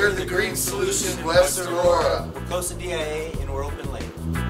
We're the Green Solution West Aurora. We're close to DIA and we're open late.